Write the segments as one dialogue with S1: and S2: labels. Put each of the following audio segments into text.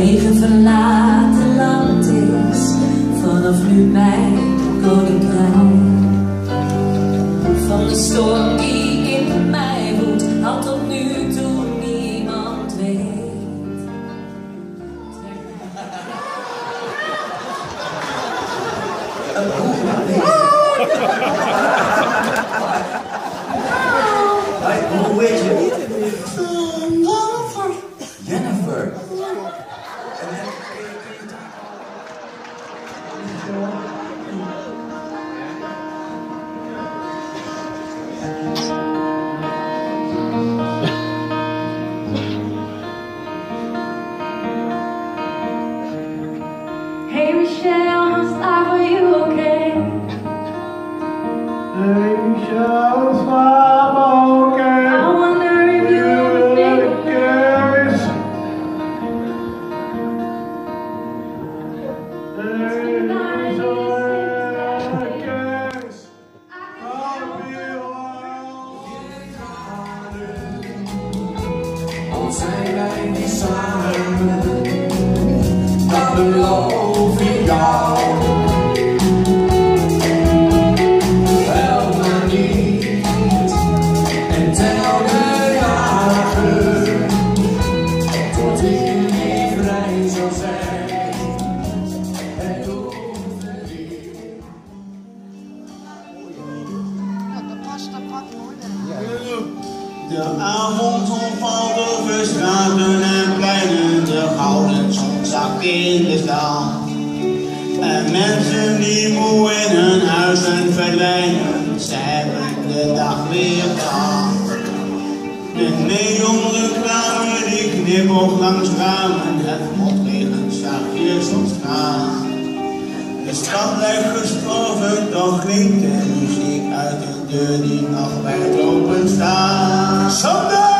S1: Lege verlaten land is vanaf nu mijn koninkrijk. Van de storm die in mij woedt, had tot nu toe
S2: hey
S1: Michelle, how's life? Are you okay?
S3: Hey Michelle, how's life? Zakt in de stad. En mensen die moe in hun huizen verdwijnen, ze hebben de dag weer gehad. De neonreclame die knippelt langs ramen, het motregen zachtjes op. De stad lijkt gestorven, toch klinkt de muziek uit de deur die nog wijd open staat. Someday!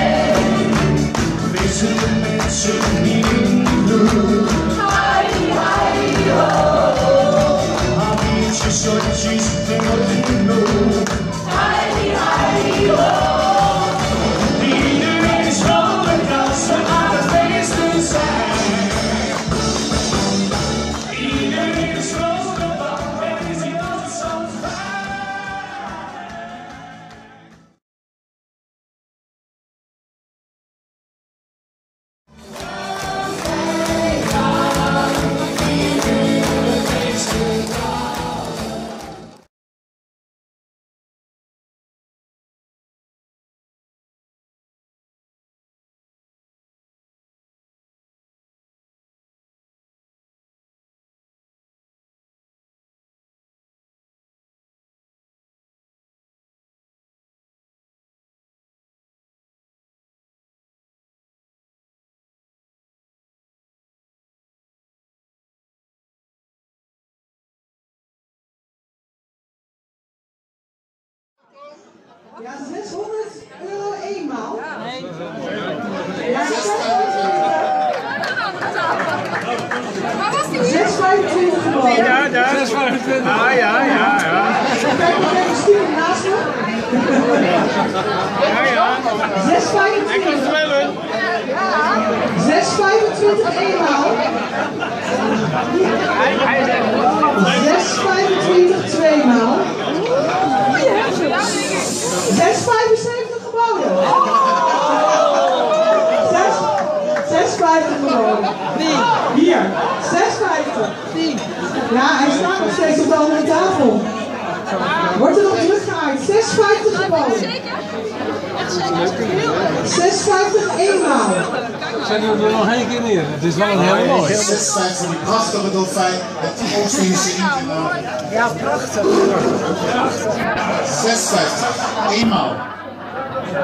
S4: Ja, 600 euro eenmaal. Nee. Ja, 625 gewoon.
S5: Ja, ja. 625. Ah, ja, ja, ja.
S4: Kijk nog even stiekem naast me.
S5: Ja, ja.
S4: 625.
S5: Zwellen.
S4: 625 eenmaal. 625 tweemaal. 6,75 geboden. Oh! Zes, 6,50 geboden. Hier, 6,50. Ja,
S6: hij staat nog steeds op de andere tafel. Wordt er nog druk erg.
S4: 6,50 eenmaal.
S5: Zet hem er nog één keer neer. Het is wel een heel mooi.
S7: 6,50 voor die prachtige dolfijn met die hier zien.
S8: Ja, prachtig.
S7: 6,50. Eenmaal.
S4: 6,50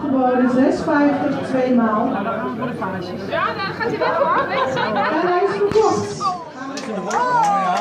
S4: gewoon. 6,50 tweemaal.
S6: Ja, dan gaat hij weg hoor. Zeker?
S4: En hij is verkocht.
S5: Ja,